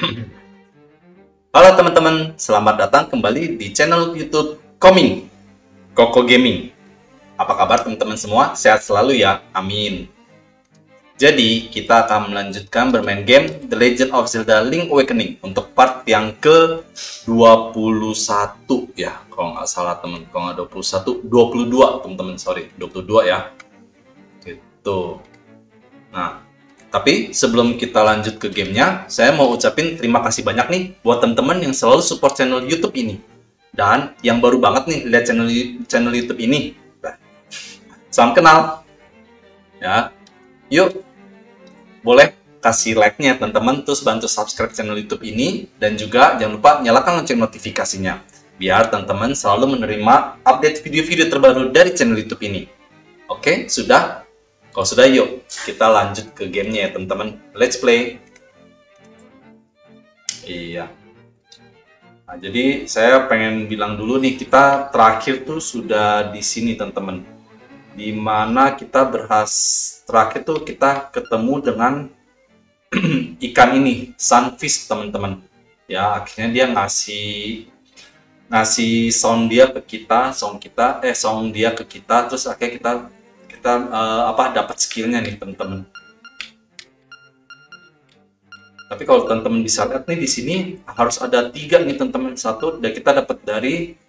Halo teman-teman, selamat datang kembali di channel YouTube Coming Koko Gaming. Apa kabar teman-teman semua? Sehat selalu ya, amin. Jadi, kita akan melanjutkan bermain game The Legend of Zelda Link Awakening untuk part yang ke-21 ya. Kalau nggak salah teman, kalau nggak 21, 22 teman-teman, sorry, 22 ya. Gitu. Nah, tapi sebelum kita lanjut ke gamenya, saya mau ucapin terima kasih banyak nih buat teman-teman yang selalu support channel YouTube ini. Dan yang baru banget nih lihat channel channel YouTube ini. Nah, salam kenal. Ya. Yuk. Boleh kasih like-nya teman-teman terus bantu subscribe channel YouTube ini dan juga jangan lupa nyalakan lonceng notifikasinya biar teman-teman selalu menerima update video-video terbaru dari channel YouTube ini. Oke, sudah? Kalau sudah yuk kita lanjut ke gamenya ya teman-teman. Let's play. Iya. Nah, jadi saya pengen bilang dulu nih kita terakhir tuh sudah di sini teman-teman. Di mana kita berhas terakhir tuh kita ketemu dengan ikan ini sunfish teman-teman. Ya akhirnya dia ngasih ngasih sound dia ke kita, sound kita, eh sound dia ke kita, terus akhirnya kita kita uh, apa dapat skillnya nih teman-teman. Tapi kalau teman-teman bisa lihat nih di sini harus ada tiga nih teman-teman. Satu kita dapat dari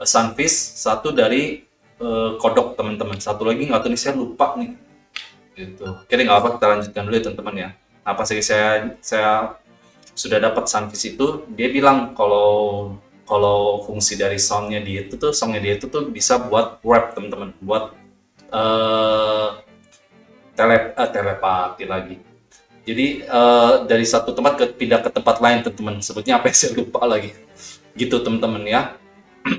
uh, sunfish, satu dari uh, kodok teman-teman. Satu lagi nggak tahu nih saya lupa nih. Gitu. Oke nggak apa kita lanjutkan dulu ya teman-teman ya. Apa sih saya saya sudah dapat sunfish itu dia bilang kalau kalau fungsi dari soundnya dia itu tuh soundnya dia itu tuh bisa buat rap teman-teman buat uh, tele uh, telepati lagi. Jadi uh, dari satu tempat ke pindah ke tempat lain teman-teman. Sebutnya apa yang saya lupa lagi. Gitu teman-teman ya.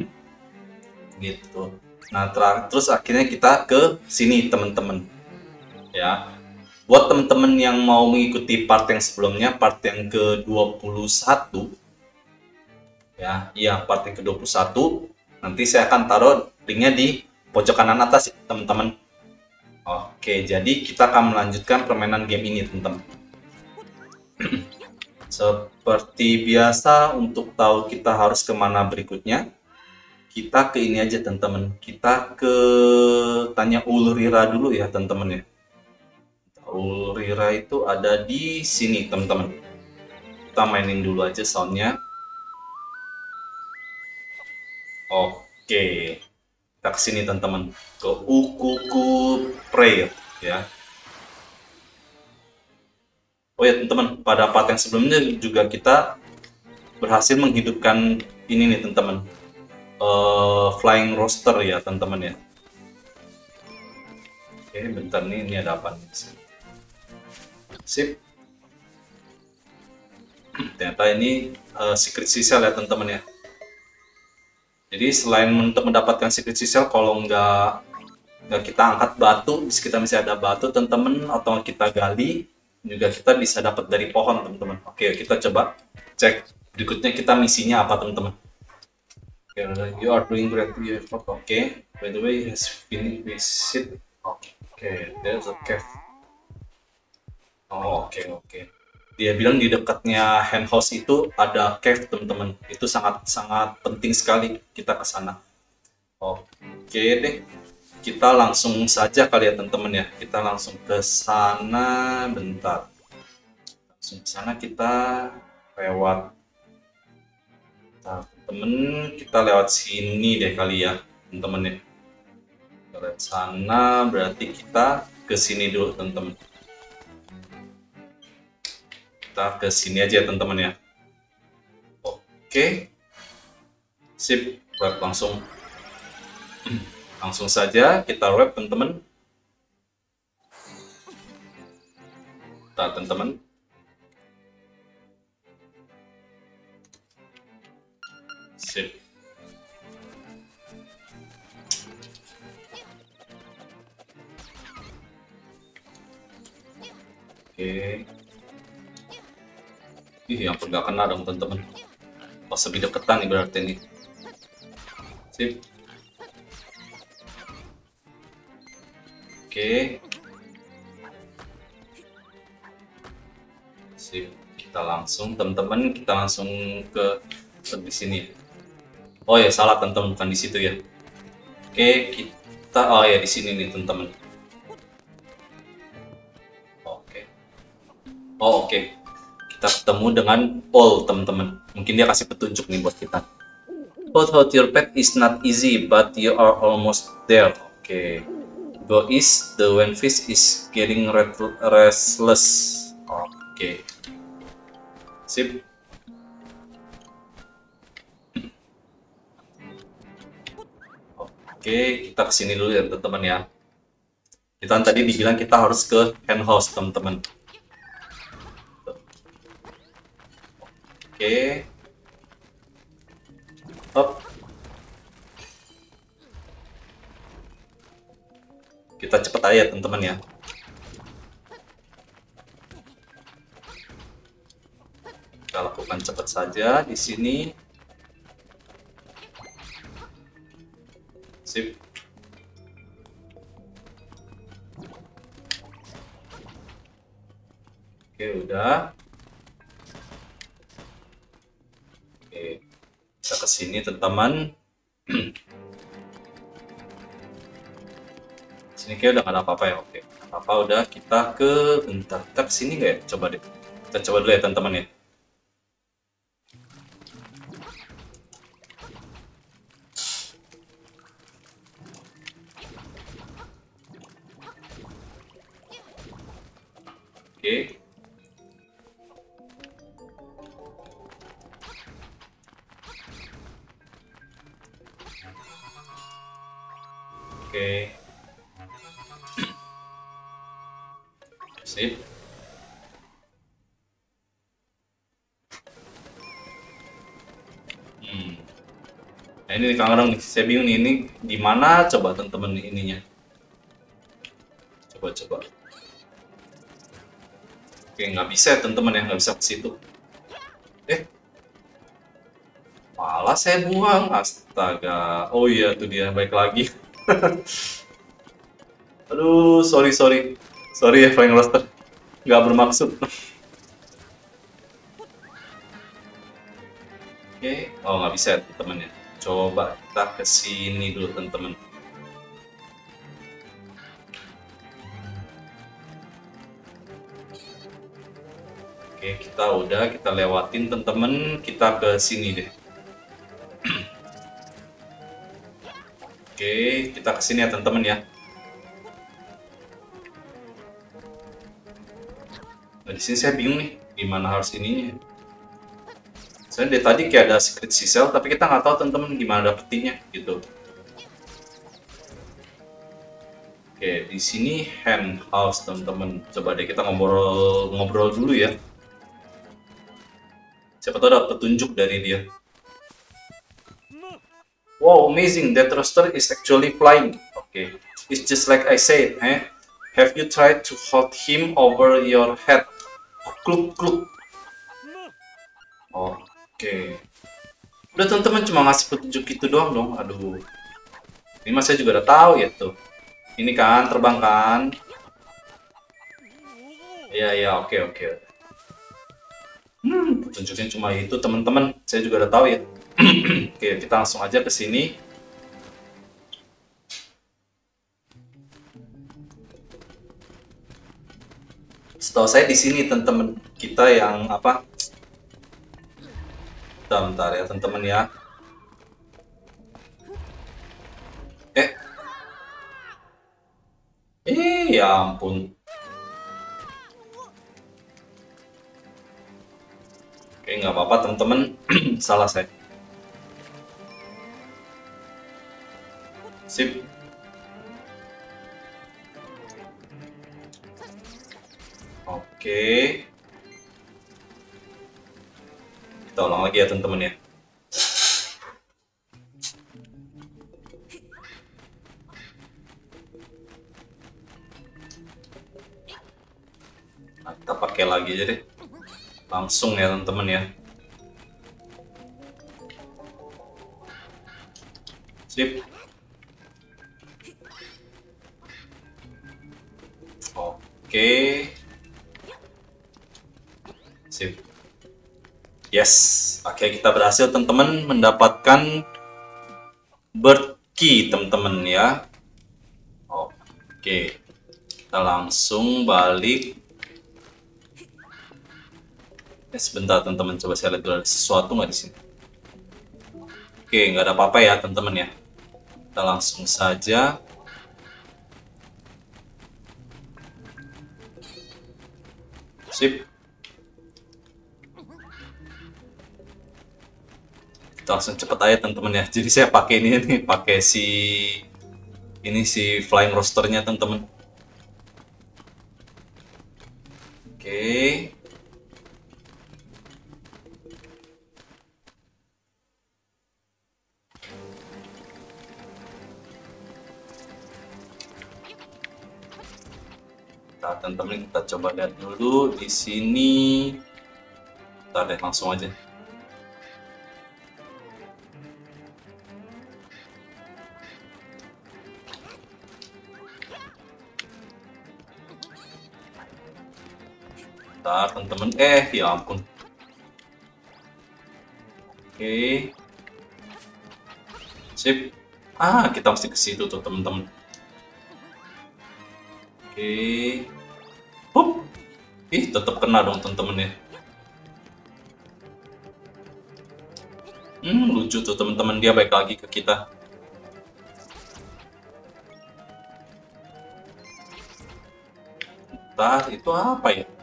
gitu. Nah terus akhirnya kita ke sini teman-teman. Ya. Buat teman-teman yang mau mengikuti part yang sebelumnya, part yang ke-21 ya, iya part yang ke-21 nanti saya akan taruh linknya di pojok kanan atas teman-teman. Oke jadi kita akan melanjutkan permainan game ini teman-teman. Seperti biasa untuk tahu kita harus ke mana berikutnya kita ke ini aja teman-teman. Kita ke tanya Ulrira dulu ya teman-teman ya. Ulrira itu ada di sini teman-teman. Kita mainin dulu aja soundnya. Oke kita ke sini teman-teman. Ke Ukuku Prayer ya. Oh ya teman-teman pada part yang sebelumnya juga kita berhasil menghidupkan ini nih teman-teman. Uh, flying roster ya teman-teman ya. Oke bentar nih ini ada apa nih? Sip. Ternyata ini uh, secret sisal ya teman-teman ya jadi selain untuk mendapatkan secret sisal, kalau nggak nggak kita angkat batu, kita masih ada batu teman-teman, atau kita gali, juga kita bisa dapat dari pohon teman-teman. Oke, kita coba cek berikutnya kita misinya apa teman-teman. You are doing great effort. Oke, okay. by the way, has finished visit. Oke, okay. there's a cave. Oh, oke, okay, oke. Okay dia bilang di dekatnya hand house itu ada cave teman-teman. Itu sangat sangat penting sekali kita ke sana. Oke deh. Kita langsung saja kali ya teman-teman ya. Kita langsung ke sana bentar. Langsung ke sana kita lewat. Teman-teman kita lewat sini deh kali ya teman-teman ya. Lewat sana berarti kita ke sini dulu teman-teman kita ke sini aja teman-teman ya. Oke. Sip. Web langsung. Langsung saja kita web teman-teman. Teman-teman. Sip. Oke. Ih, yang nggak kena dong teman-teman. Pas lebih deketan nih berarti nih. Sip. Oke. Sip. Kita langsung teman-teman kita langsung ke, di sini oh ya salah teman-teman bukan di situ ya oke kita oh ya di sini nih teman-teman oke oh oke kita ketemu dengan Paul teman-teman mungkin dia kasih petunjuk nih buat kita Hold out your pet is not easy but you are almost there oke okay. go east the fish is getting restless oke okay. sip Oke, kita ke sini dulu ya teman-teman ya. Kita tadi dibilang kita harus ke hand house teman-teman. Oke. Hop. Kita cepet aja teman-teman ya. Kita lakukan cepat saja di sini. Sip. Oke, udah. Ke sini, teman-teman. sini kayak udah gak ada apa-apa ya. Oke. Apa udah kita ke bentar. Ke sini nggak ya? Coba deh. Kita coba dulu ya, teman-teman ya. Hmm. Nah ini Kang Rang, saya bingung nih, ini di mana coba teman-teman ininya? Coba coba. Oke, nggak bisa ya teman-teman ya, nggak bisa ke situ. Eh, malah saya buang, astaga. Oh iya, tuh dia, baik lagi. Aduh, sorry, sorry. Sorry ya, Flying Roster. Nggak bermaksud. Bisa teman-teman ya. Coba kita ke sini dulu teman-teman. Oke, kita udah kita lewatin teman-teman, kita ke sini deh. Oke, kita ke sini ya teman-teman ya. Nah, di sini saya bingung nih, gimana harus ininya. Saya dari tadi kayak ada secret sisel, tapi kita nggak tahu teman-teman gimana dapetinnya gitu. Oke, di sini hand house teman-teman. Coba deh kita ngobrol ngobrol dulu ya. Siapa tahu dapat petunjuk dari dia. Wow, amazing! That rooster is actually flying. Okay, it's just like I said, eh? Have you tried to hold him over your head? Kluk kluk. Oke. Udah teman-teman cuma ngasih petunjuk itu doang dong. Aduh. Ini mas saya juga udah tahu ya tuh. Ini kan terbang kan? Iya iya oke oke. Hmm, petunjuknya cuma itu teman-teman. Saya juga udah tahu ya. Oke, kita langsung aja ke sini. Setahu saya di sini teman-teman kita yang apa? Bentar, bentar ya teman-teman ya. Eh. Eh, ya ampun. Oke, nggak apa-apa teman-teman. Salah saya. Sip. Oke. Ulang lagi ya teman-teman ya. Nah, kita pakai lagi aja deh. Langsung ya teman-teman ya. Sip. Oke. Sip Yes, oke kita berhasil teman-teman mendapatkan bird key teman-teman ya. Oke, kita langsung balik. Eh, sebentar teman-teman, coba saya lihat dulu ada sesuatu nggak di sini. Oke, nggak ada apa-apa ya teman-teman ya. Kita langsung saja Sip. Kita langsung cepet aja teman-teman ya. Jadi saya pakai ini nih, pakai si ini si flying rosternya teman-teman. Oke. Nah, teman-teman kita coba lihat dulu di sini. Kita deh langsung aja. Bentar, teman-teman. Eh, ya ampun. Oke. Sip. Ah, kita mesti ke situ tuh, teman-teman. Oke. Hup. Ih, tetap kena dong teman-teman ya. Hmm, lucu tuh teman-teman dia baik lagi ke kita. Entar itu apa ya?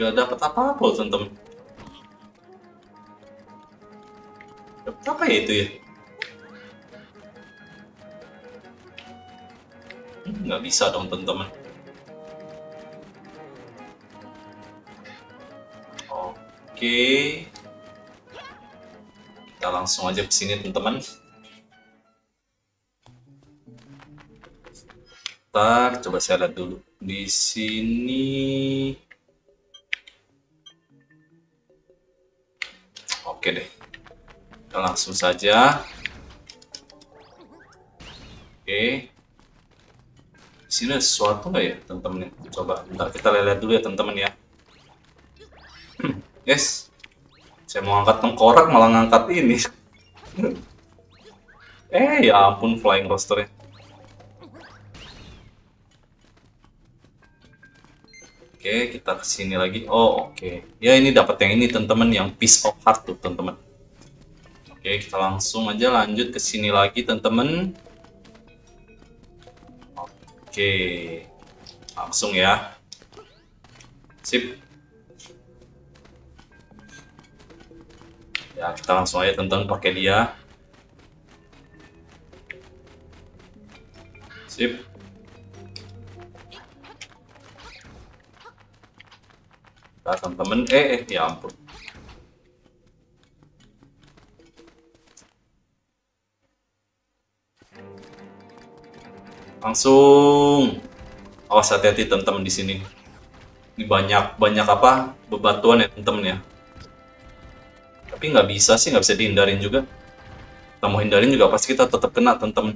Gak dapat apa-apa teman-teman. Dapat apa ya itu ya? nggak bisa dong teman-teman oke kita langsung aja ke sini teman-teman Ntar coba saya lihat dulu di sini oke deh. Kita langsung saja. Oke. Sini ada sesuatu nggak ya teman-teman coba bentar kita lihat dulu ya teman-teman ya. Yes saya mau angkat tengkorak malah ngangkat ini. Eh ya ampun flying rosternya oke kita ke sini lagi oh oke ya ini dapat yang ini teman-teman yang piece of heart tuh teman-teman oke kita langsung aja lanjut ke sini lagi teman-teman Oke, langsung ya. Sip. Ya, kita langsung aja teman-teman pakai dia. Sip. Nah, teman-teman, eh, eh, ya ampun. langsung. Awas hati-hati teman-teman di sini. Ini banyak banyak apa bebatuan ya teman-teman ya. Tapi nggak bisa sih nggak bisa dihindarin juga. Kita mau hindarin juga pasti kita tetap kena teman-teman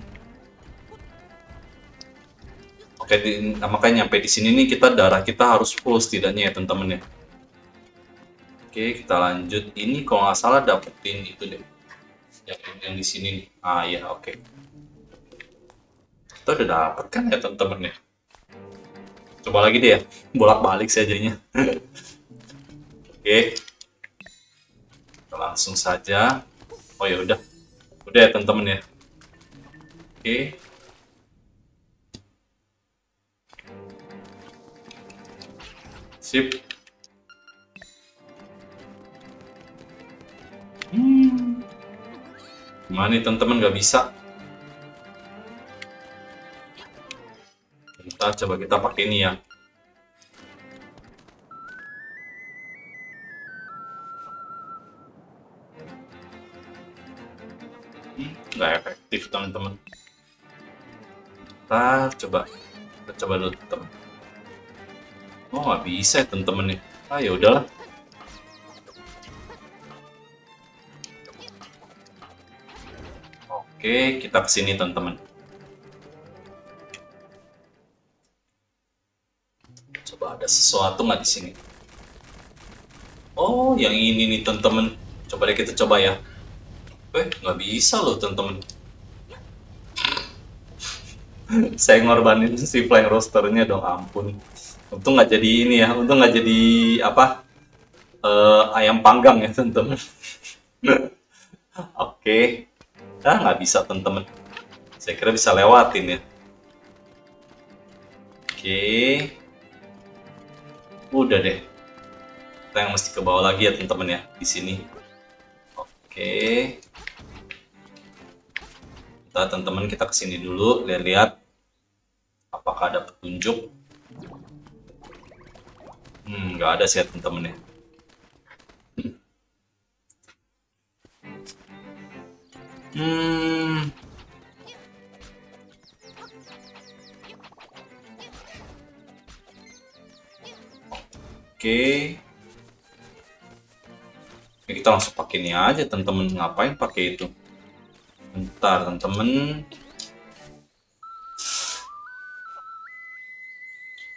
oke nah, makanya nyampe di sini nih kita darah kita harus full setidaknya ya teman-teman ya oke kita lanjut. Ini kalau nggak salah dapetin itu deh. Yang, yang di sini ah ya oke. Kita udah dapet kan ya temen-temen ya? Coba lagi deh ya. Bolak balik saja oke. Kita langsung saja. Oh ya udah. Udah ya temen-temen ya? Oke. Sip gimana nih temen-temen gak bisa. Kita coba kita pakai ini ya. Nggak efektif teman-teman. Kita coba kita coba dulu teman. Oh nggak bisa ya teman-teman nih. Ah ya udahlah oke kita ke sini teman-teman ada sesuatu nggak di sini? Oh, yang ini nih teman-teman. Coba deh kita coba ya. Eh, nggak bisa loh teman-teman. Saya ngorbanin si flying roasternya dong, ampun. Untung nggak jadi ini ya, untung nggak jadi apa uh, ayam panggang ya teman-teman. Oke. Ah nggak bisa teman-teman. Saya kira bisa lewatin ya. Oke, udah deh. Kita yang mesti ke bawah lagi ya teman-teman ya di sini. Oke. Kita teman-teman kita ke sini dulu lihat-lihat apakah ada petunjuk. Hmm nggak ada sih ya teman-teman ya hmm. Oke. Okay. Kita langsung pakai ini aja. Teman-teman ngapain pakai itu? Bentar teman-teman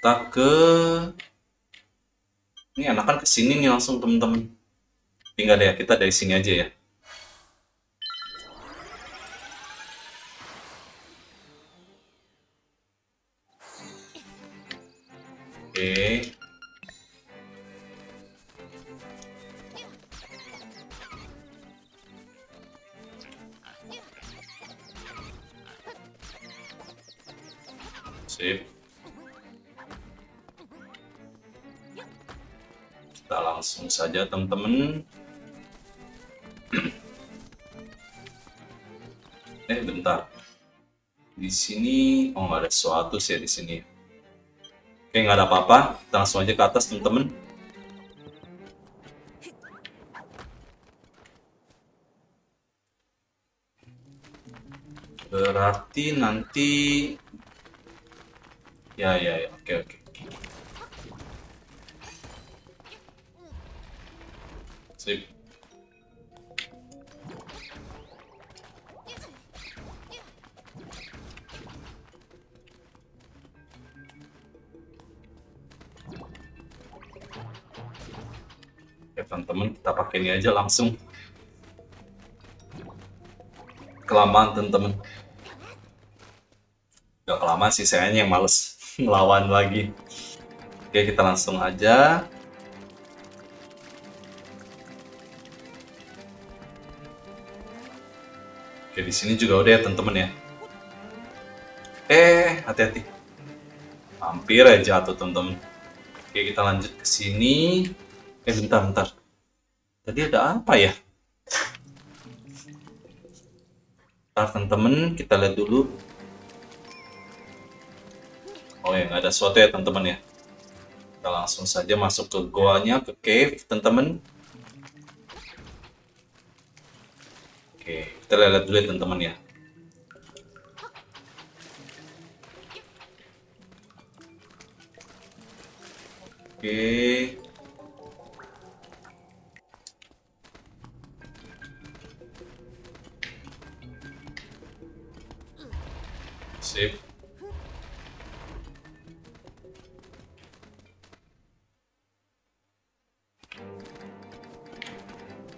kita ke ini anakan ke sini nih langsung teman-teman tinggal deh kita dari sini aja ya saja teman-teman. eh bentar. Di sini oh nggak ada sesuatu sih ya di sini. Oke nggak ada apa-apa. Langsung aja ke atas teman-teman. Berarti nanti Ya, ya, ya. Oke, oke. Sip. Ya, teman-teman, kita pakai ini aja langsung. Kelamaan, teman-teman. Gak kelamaan sih, saya yang males melawan lagi. Oke, kita langsung aja. Di sini juga udah ya teman-teman ya. Eh, hati-hati. Hampir aja jatuh teman-teman. Oke, kita lanjut ke sini. Eh, bentar, bentar. Tadi ada apa ya? Bentar, teman-teman, kita lihat dulu Oh ya, nggak ada sesuatu ya teman-teman ya. Kita langsung saja masuk ke goanya, ke cave teman-teman. Oke, kita lihat dulu ya teman-teman ya. Oke. Sip.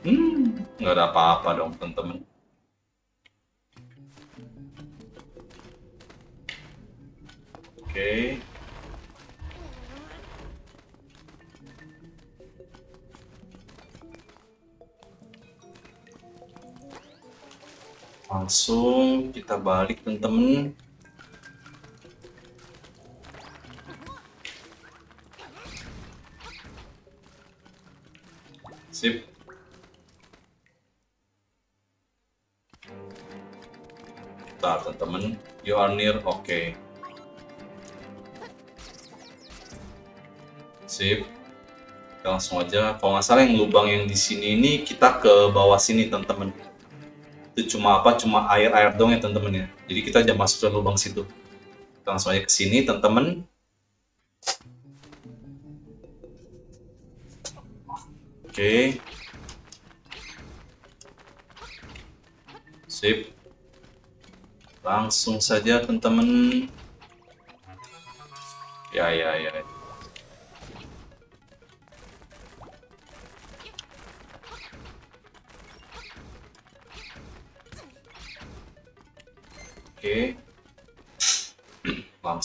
Hmm, nggak ada apa-apa dong teman-teman. Langsung kita balik teman-teman. Sip. Bentar, teman-teman. You are near, oke. Okay. Sip. Kita langsung aja. Kalau nggak salah yang lubang yang di sini ini kita ke bawah sini, teman-teman. Itu cuma apa? Cuma air-air dong ya, teman-teman ya. Jadi kita jangan masuk ke lubang situ. Kita langsung aja ke sini, teman-teman. Oke. Okay. Sip. Langsung saja teman-teman. Ya, ya, ya.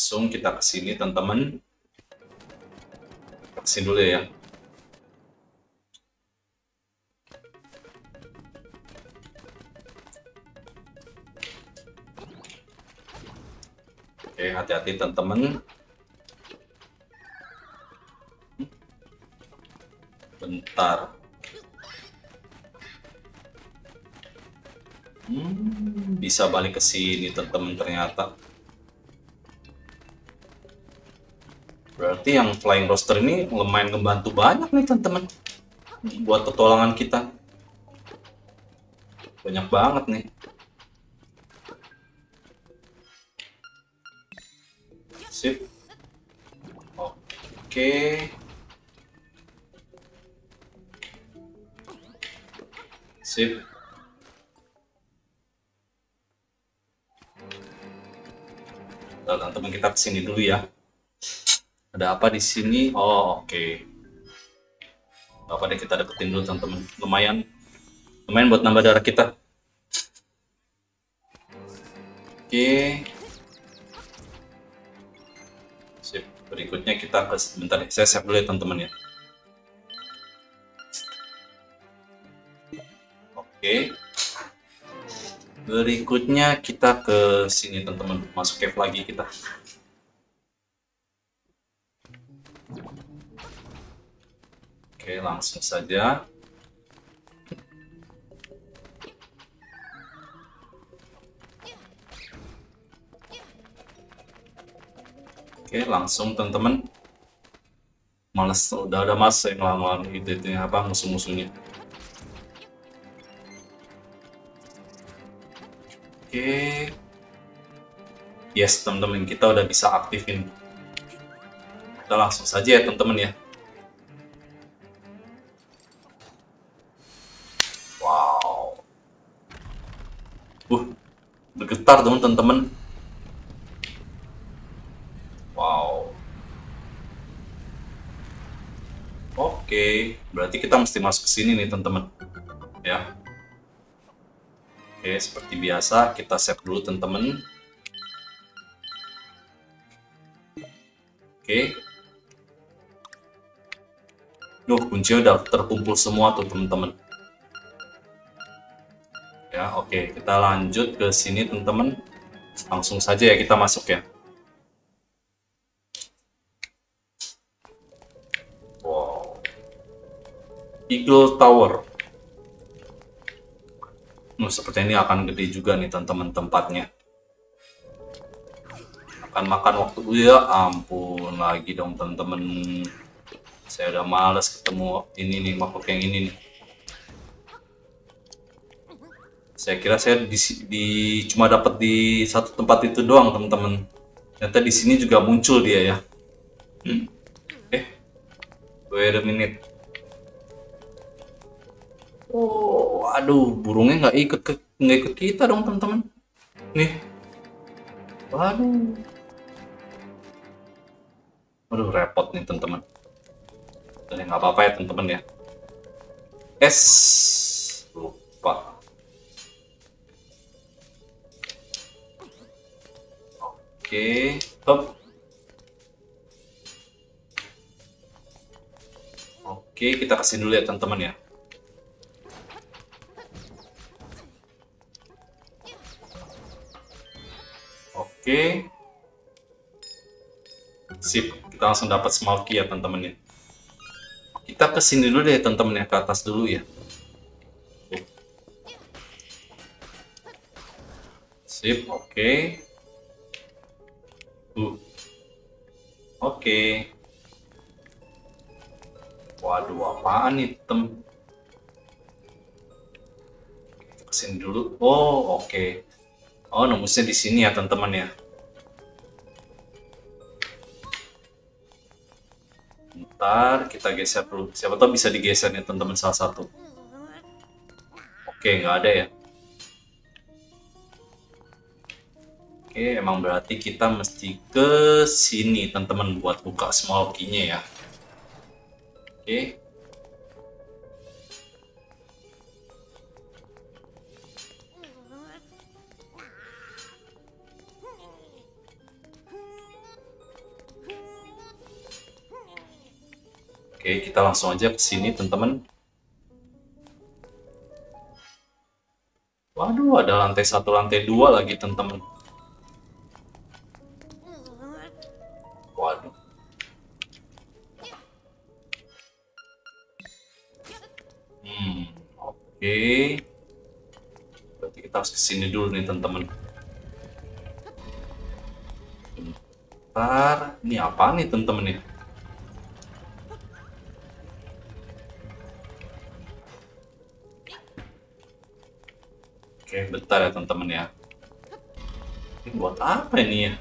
Langsung kita ke sini, teman-teman. Sini dulu ya. Oke, hati-hati teman-teman. Bentar. Hmm, bisa balik ke sini teman-teman ternyata. Berarti yang flying roster ini lumayan membantu banyak nih teman-teman buat petualangan kita. Banyak banget nih. Sip. Oke. Sip. Teman-teman kita ke sini dulu ya. Ada apa di sini? Oh, oke. Okay. Apa deh kita deketin dulu teman-teman. Lumayan. Lumayan buat nambah darah kita. Oke. Okay. Sip. Berikutnya kita ke sebentar nih. Saya save dulu ya teman-teman ya. Oke. Okay. Berikutnya kita ke sini teman-teman, masuk cave lagi kita. Oke, langsung saja. Oke, langsung teman-teman. Males, udah ada mas yang lama itu itu apa musuh-musuhnya. Oke. Yes, teman-teman, kita udah bisa aktifin. Kita langsung saja ya, teman-teman ya. Dong, teman-teman. Wow. Oke, berarti kita mesti masuk ke sini nih, teman-teman. Ya. Oke, seperti biasa kita save dulu teman-teman. Oke. Duh, kuncinya udah terkumpul semua tuh teman-teman. Ya, oke. Kita lanjut ke sini teman-teman. Langsung saja ya kita masuk ya. Wow. Eagle Tower. Nah, seperti ini akan gede juga nih teman-teman tempatnya. Akan makan waktu ya ampun lagi dong teman-teman. Saya udah males ketemu ini nih makhluk yang ini nih. Saya kira saya di, di cuma dapat di satu tempat itu doang teman-teman. Ternyata di sini juga muncul dia ya. Hmm. Eh, wait a minute. Oh, aduh, burungnya nggak ikut nggak ikut kita dong teman-teman. Nih, waduh, aduh repot nih teman-teman. Nggak apa-apa ya teman-teman ya. Es, lupa. Oke, hop. Oke, kita kasih dulu ya teman-teman ya. Oke. Sip, kita langsung dapat Smoky ya teman-teman ya. Kita ke sini dulu deh teman-teman ya, ke atas dulu ya. Sip, oke. Apaan nih, tem? Ke sini dulu. Oh, oke. Okay. Oh, nembusnya di sini ya, teman-teman ya. Ntar kita geser dulu. Siapa tahu bisa digeser nih, teman-teman salah satu. Oke, nggak ada ya. Oke, emang berarti kita mesti ke sini, teman-teman, buat buka small key-nya ya. Oke. Oke, kita langsung aja ke sini, teman-teman. Waduh, ada lantai satu, lantai dua lagi, teman-teman. Waduh. Hmm, oke. Berarti kita harus ke sini dulu nih, teman-teman. Bentar, ini apa nih, teman-teman nih? Oke, bentar ya teman-teman ya. Ini buat apa ini ya?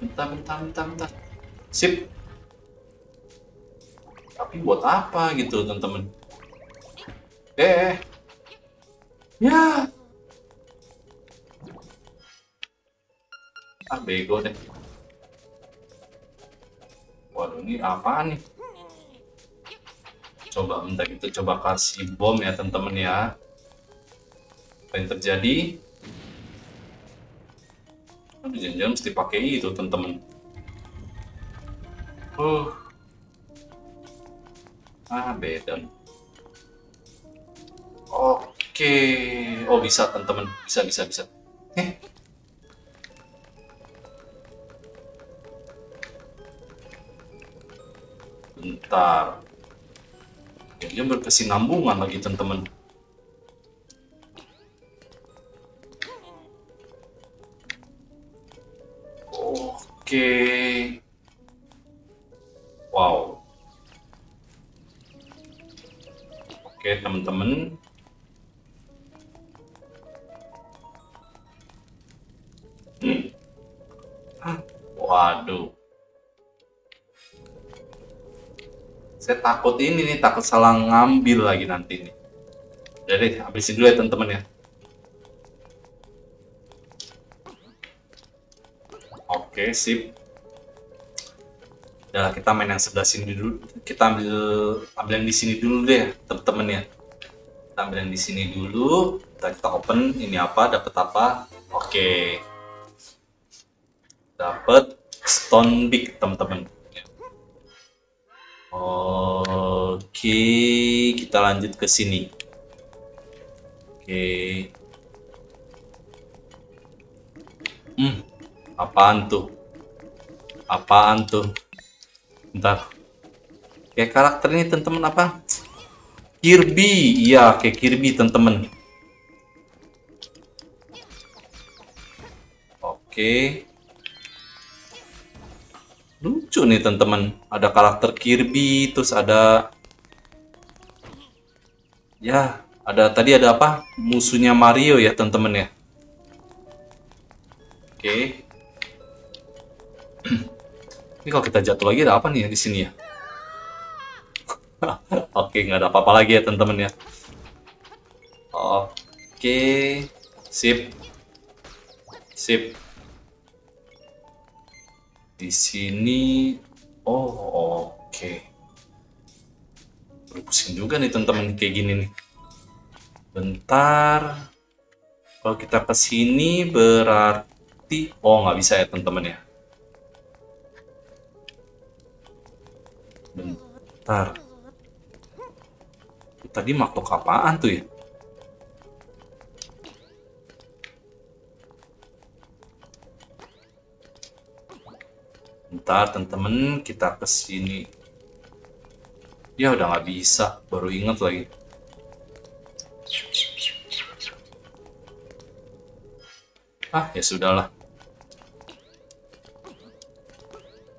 Bentar, bentar, bentar, bentar. Sip. Tapi buat apa gitu teman-teman? Eh. Ya. Ah, bego deh. Waduh, ini apaan nih? Coba bentar kita coba kasih bom ya teman-teman ya. Apa yang terjadi? Aduh jangan-jangan mesti pakai itu teman-teman. Uh ah beda oke. Oh bisa teman-teman. Bisa bisa bisa. Eh. Bentar dia berkesinambungan lagi teman-teman. Oke. Wow. Oke teman-teman. Hmm. waduh saya takut ini nih takut salah ngambil lagi nanti nih. Jadi habisin dulu ya teman-teman ya. Oke sip. Udah kita main yang sebelah sini dulu. Kita ambil ambil yang di sini dulu deh teman-teman ya. Kita ambil yang di sini dulu. Kita, kita open ini apa dapat apa? Oke. Dapat stone big teman-teman Oke, kita lanjut ke sini. Oke. Hmm, apaan tuh? Apaan tuh? Bentar. Kayak karakter ini teman-teman apa? Kirby, iya kayak Kirby teman-teman. Oke lucu nih teman-teman. Ada karakter Kirby terus ada ya ada tadi ada apa? Musuhnya Mario ya teman-teman ya. Oke. Ini kalau kita jatuh lagi ada apa nih ya di sini ya? Oke nggak ada apa-apa lagi ya teman-teman ya. Oke. Sip. Sip di sini oh oke. Okay. pusing juga nih teman-teman kayak gini nih. Bentar. Kalau kita ke sini berarti oh nggak bisa ya teman-teman ya? Bentar. Tadi makhluk apaan tuh ya Ntar temen-temen kita ke sini. Ya udah nggak bisa, baru inget lagi. Ah ya sudahlah.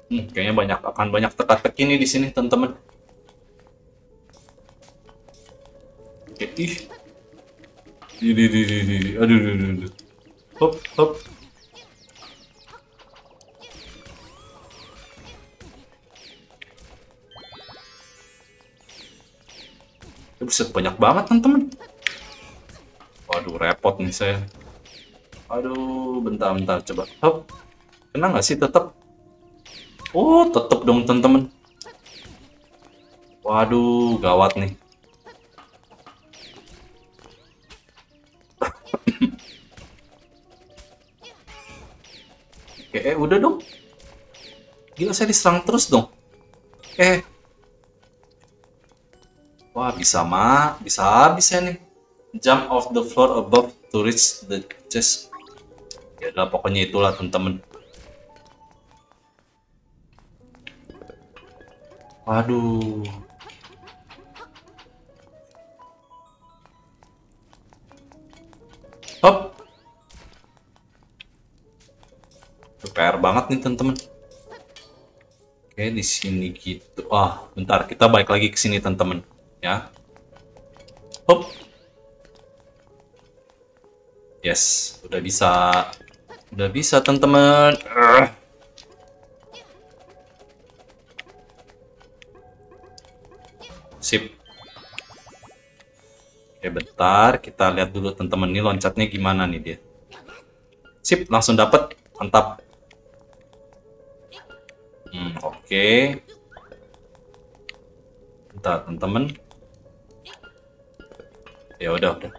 Hmm, kayaknya banyak akan banyak teka-teki nih di sini teman-teman. Oke, ih. Aduh, aduh, aduh, aduh. Hop, hop. Ya, buset banyak banget teman-teman. Waduh repot nih saya. Aduh bentar-bentar coba. Hop. Kena nggak sih tetap? Oh tetap dong teman-teman. Waduh gawat nih. eh, eh udah dong. Gila saya diserang terus dong. Eh. Wah, bisa mah, bisa habis ya nih. Jump off the floor above to reach the chest. Ya udah pokoknya itulah teman-teman. Waduh. Hop. PR banget nih teman-teman. Oke, di sini gitu. Ah, bentar, kita balik lagi ke sini teman-teman, ya. Hop. Yes, udah bisa. Udah bisa teman-teman. Sip. Oke, bentar. Kita lihat dulu teman-teman ini loncatnya gimana nih dia. Sip, langsung dapat. Mantap. Hmm, oke. Okay. Bentar, teman-teman. Ya udah, udah.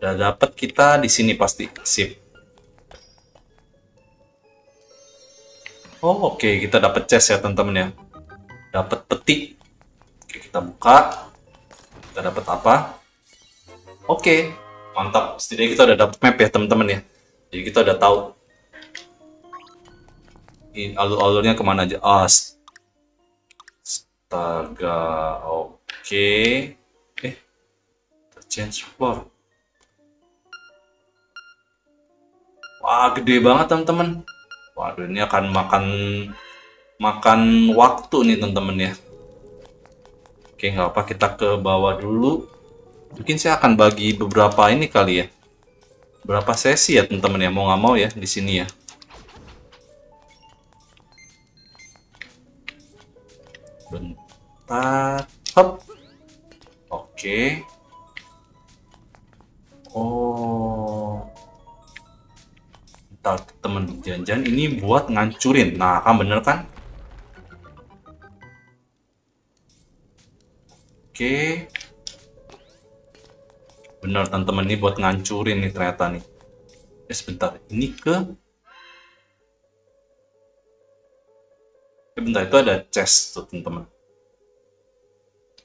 Udah dapat kita di sini pasti. Sip. Oh, oke, okay. kita dapat chest ya, teman-teman ya. Dapat peti. Oke, kita buka. Kita dapat apa? Oke, mantap. Setidaknya kita udah dapat map ya teman-teman ya. Jadi kita udah tahu alur-alurnya ke mana aja. Astaga, oke. Change floor. Wah, gede banget teman-teman. Waduh, ini akan makan makan waktu nih teman-teman ya. Oke, nggak apa kita ke bawah dulu. Mungkin saya akan bagi beberapa ini kali ya. Berapa sesi ya teman-teman ya? Mau nggak mau ya di sini ya. Bentar. Hop. Oke oh bentar teman janjian ini buat ngancurin nah kan bener kan oke Benar teman-teman ini buat ngancurin nih ternyata nih. Eh sebentar, ini ke Eh bentar itu ada chest tuh teman-teman.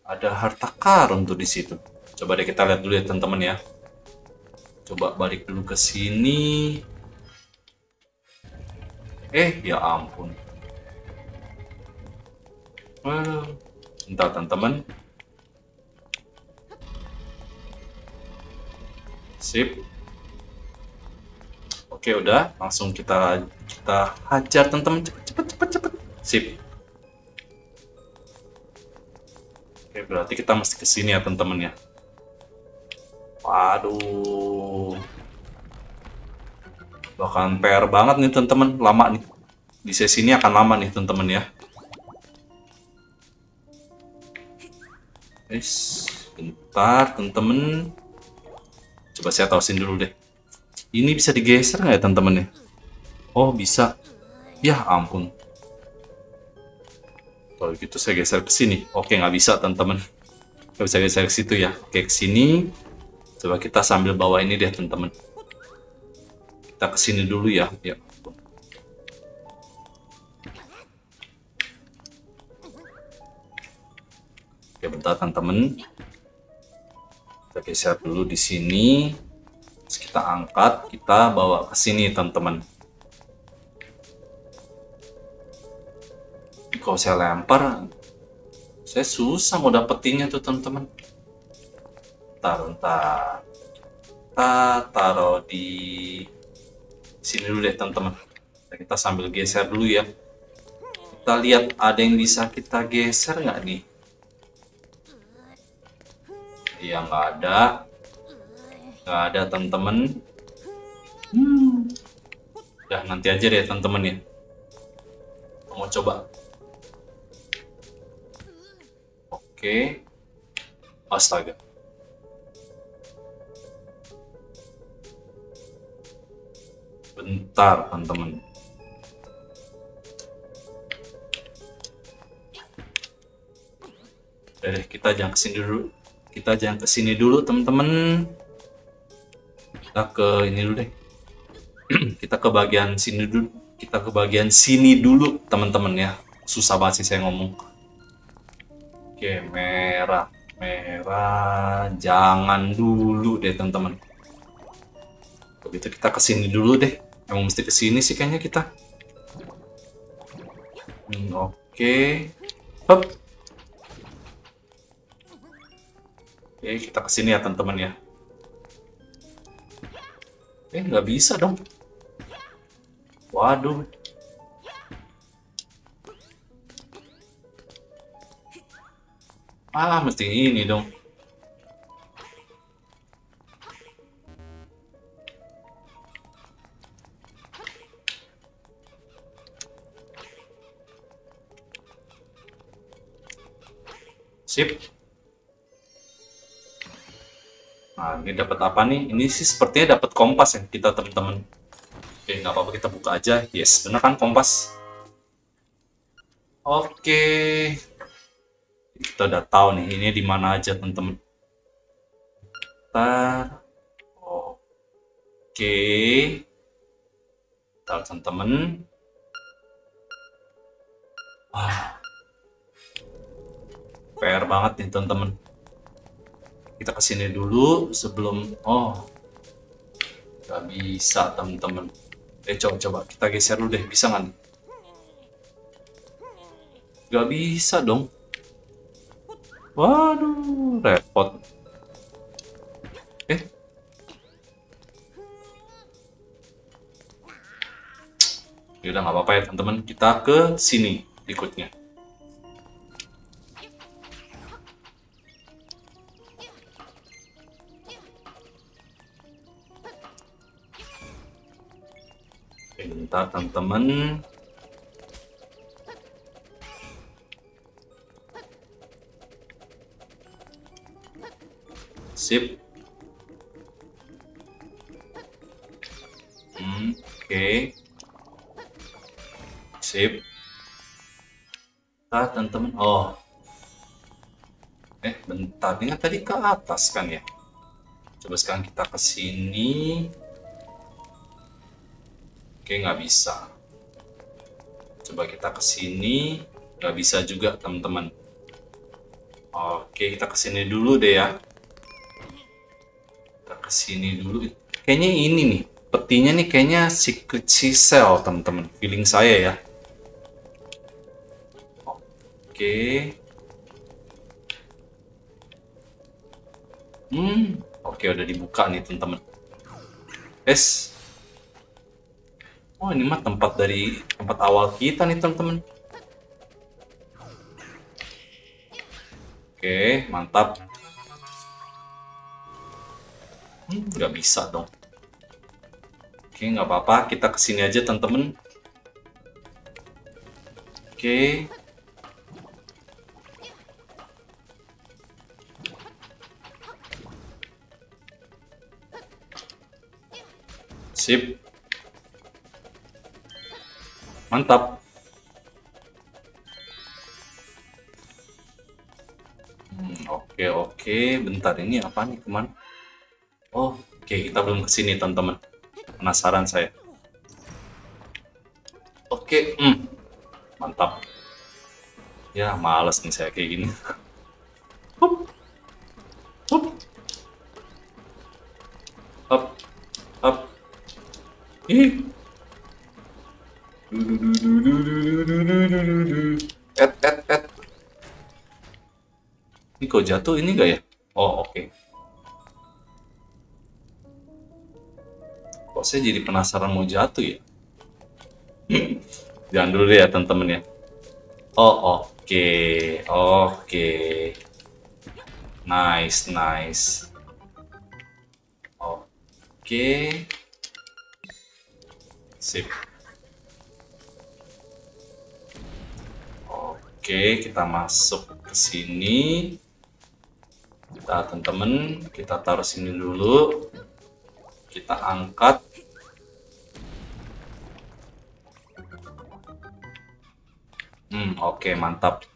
Ada harta karun tuh di situ. Coba deh kita lihat dulu ya teman-teman ya. Coba balik dulu ke sini. Eh, ya ampun. Well, bentar teman-teman. Sip. Oke, udah. Langsung kita kita hajar teman-teman. Cepet, cepet, cepet, cepet. Sip. Oke, berarti kita mesti ke sini ya, teman-teman ya. Waduh. Bahkan PR banget nih, teman-teman. Lama nih. Di sesi ini akan lama nih, teman-teman ya. Guys, bentar, teman-teman. Coba saya tahusin dulu deh. Ini bisa digeser nggak ya teman-teman ya? Oh bisa. Ya ampun. Kalau gitu saya geser ke sini. Oke nggak bisa teman-teman. Nggak bisa geser ke situ ya. Oke ke sini. Coba kita sambil bawa ini deh teman-teman. Kita ke sini dulu ya. Ya. Oke bentar teman-teman kita geser dulu di sini Terus kita angkat kita bawa ke sini teman-teman kalau saya lempar saya susah mau dapetinnya tuh teman-teman ntar ntar kita taruh di sini dulu deh teman-teman kita sambil geser dulu ya kita lihat ada yang bisa kita geser nggak nih Iya nggak ada. Nggak ada teman-teman. Hmm. Udah nanti aja deh teman-teman ya. Mau coba. Oke. Astaga. Bentar teman-teman. Udah kita jangan ke sini dulu. Kita jangan ke sini dulu teman-teman. Kita ke ini dulu deh. Kita ke bagian sini dulu. Kita ke bagian sini dulu teman-teman ya. Susah banget sih saya ngomong. Oke merah. Merah. Jangan dulu deh teman-teman. Begitu kita ke sini dulu deh emang mesti ke sini sih kayaknya kita hmm, oke Hop. oke kita ke sini ya teman-teman ya eh nggak bisa dong Waduh. Ah, mesti ini dong. Sip. Nah, ini dapat apa nih? Ini sih sepertinya dapat kompas ya kita teman-teman. Oke, nggak apa-apa kita buka aja. Yes, bener kan kompas? Oke. Kita udah tahu nih ini di mana aja, teman-teman. Ntar. Oke. Ntar, teman-teman. Ah. PR banget nih, teman-teman. Kita ke sini dulu sebelum... Oh, nggak bisa, teman-teman. Eh coba coba kita geser dulu deh, bisa nggak nih? Bisa dong. Waduh, repot. Eh. Ya udah nggak apa-apa ya teman-teman, kita ke sini berikutnya. Bentar teman-teman sip. Hmm, oke. Okay. sip. Ah teman-teman oh. Eh bentar. Ini kan tadi ke atas kan ya? Coba sekarang kita ke sini Oke, nggak bisa. Coba kita ke sini, nggak bisa juga, teman-teman. Oke, kita ke sini dulu deh ya. Kita ke sini dulu. Kayaknya ini nih, petinya nih kayaknya secret cell, teman-teman. Feeling saya ya. Oke. Hmm, oke udah dibuka nih, teman-teman. Es, Oh ini mah tempat dari tempat awal kita nih teman-teman. Oke mantap. Hmm, nggak bisa dong. Oke nggak apa-apa kita ke sini aja teman-teman. Oke. Sip. Mantap. Hmm, oke, oke. Bentar, ini apa nih, teman? Oh, oke. Kita belum ke sini, teman-teman. Penasaran saya. Oke, hmm. Mantap. Ya, males nih saya kayak gini. Hup. Hup. Hup. Hup. Ih, Kok jatuh ini enggak ya? Oh, oke. Okay. Kok saya jadi penasaran mau jatuh ya? Jangan dulu deh ya teman-teman ya. Oh, oke. Okay. Oke. Okay. Nice, nice. Oke. Okay. Sip. Oke, kita masuk ke sini. Kita teman-teman, kita taruh sini dulu. Kita angkat. Hmm, oke, okay, mantap.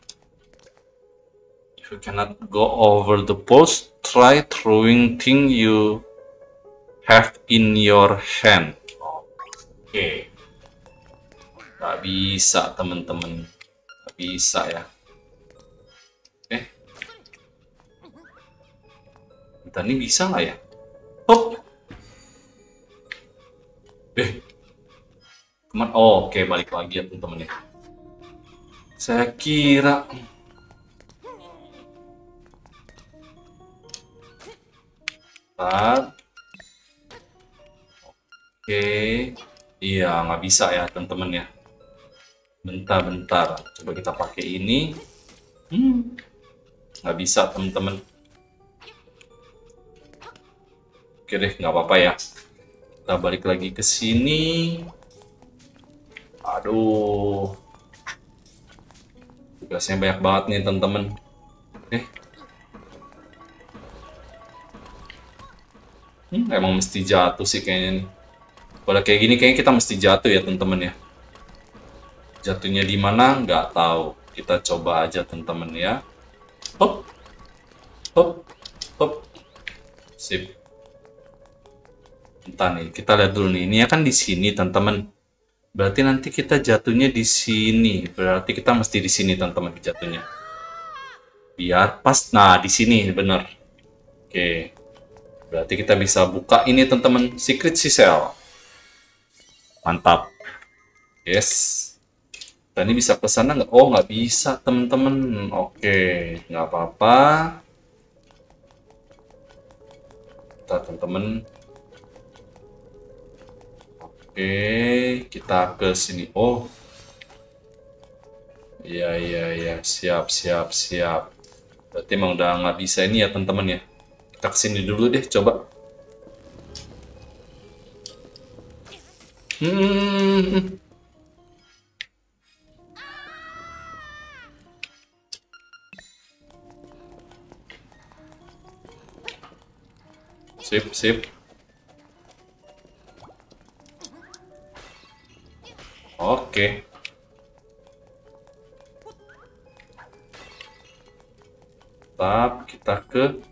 If you cannot go over the post, try throwing thing you have in your hand. Oke. Okay. Gak bisa teman-teman. Gak bisa ya. Ini bisa nggak ya? Hop. Eh. Teman, oh, oke balik lagi ya teman-teman ya. Saya kira Bentar. Oke. Iya, nggak bisa ya teman-teman ya. Bentar, bentar. Coba kita pakai ini. Hmm, nggak bisa, teman-teman. Oke deh, nggak apa-apa ya. Kita balik lagi ke sini. Aduh. Tugasnya banyak banget nih, teman-teman. Eh. Hmm, emang mesti jatuh sih kayaknya nih. Kalau kayak gini kayaknya kita mesti jatuh ya, teman-teman ya. Jatuhnya di mana nggak tahu. Kita coba aja teman-teman ya. Hop. Hop. Hop. Sip. Entah nih, kita lihat dulu nih. Ini kan di sini teman-teman. Berarti nanti kita jatuhnya di sini. Berarti kita mesti di sini teman-teman jatuhnya. Biar pas. Nah, di sini bener. Oke. Berarti kita bisa buka ini teman-teman. Secret Cell. Mantap. Yes. Dan bisa ke sana nggak? Oh, nggak bisa, teman-teman. Oke, nggak apa-apa. Kita, teman-teman. Oke, kita ke sini. Oh. Iya, iya, iya. Siap, siap, siap. Berarti emang udah nggak bisa ini ya, teman-teman ya. Kita ke sini dulu deh, coba. Hmm. Sip, sip. Oke. Tetap kita ke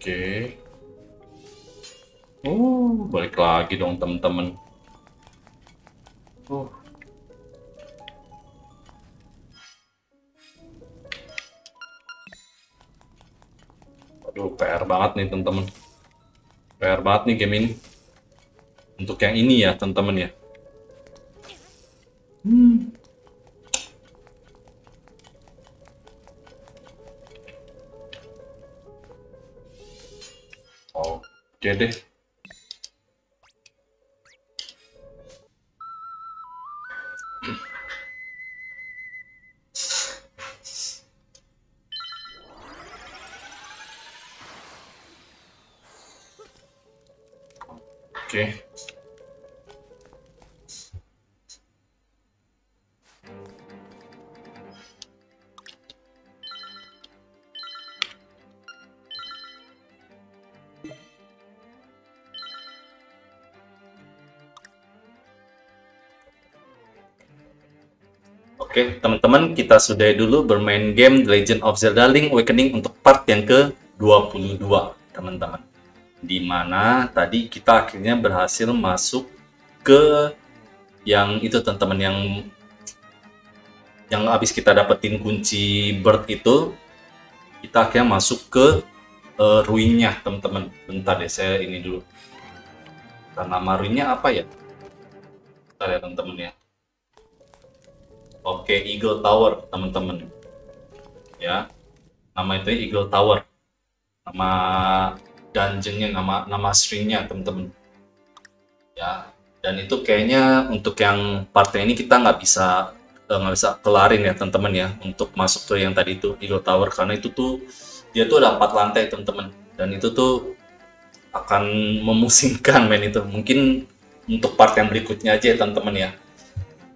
Oke. Oh, balik lagi dong teman-teman. Oh. Aduh, PR banget nih teman-teman. PR banget nih game ini. Untuk yang ini ya teman-teman ya. Hmm. Oke deh. Teman-teman, kita sudah dulu bermain game The Legend of Zelda Link Awakening untuk part yang ke-22, teman-teman. Di mana tadi kita akhirnya berhasil masuk ke yang itu, teman-teman, yang yang habis kita dapetin kunci bird itu, kita akhirnya masuk ke uh, ruinnya, teman-teman. Bentar deh, saya ini dulu. Karena nama ruinnya apa ya? Bentar ya, teman-teman ya. Oke, Eagle Tower, teman-teman. Ya, nama itu Eagle Tower. Nama dungeonnya, nama nama stringnya, teman-teman. Ya, dan itu kayaknya untuk yang partnya ini kita nggak bisa eh, nggak bisa kelarin ya, teman-teman ya, untuk masuk ke yang tadi itu Eagle Tower karena itu tuh dia tuh ada empat lantai, teman-teman. Dan itu tuh akan memusingkan main itu. Mungkin untuk part yang berikutnya aja ya, teman-teman ya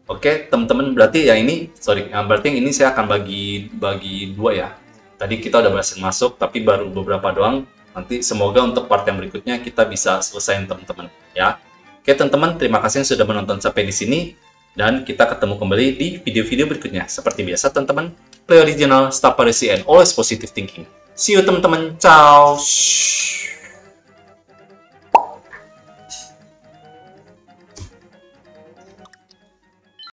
Oke, teman-teman berarti ya ini sorry, yang berarti yang ini saya akan bagi bagi dua ya. Tadi kita udah berhasil masuk, tapi baru beberapa doang. Nanti semoga untuk part yang berikutnya kita bisa selesai teman-teman ya. Oke teman-teman, terima kasih yang sudah menonton sampai di sini dan kita ketemu kembali di video-video berikutnya. Seperti biasa teman-teman, play original, stop piracy and always positive thinking. See you teman-teman, ciao.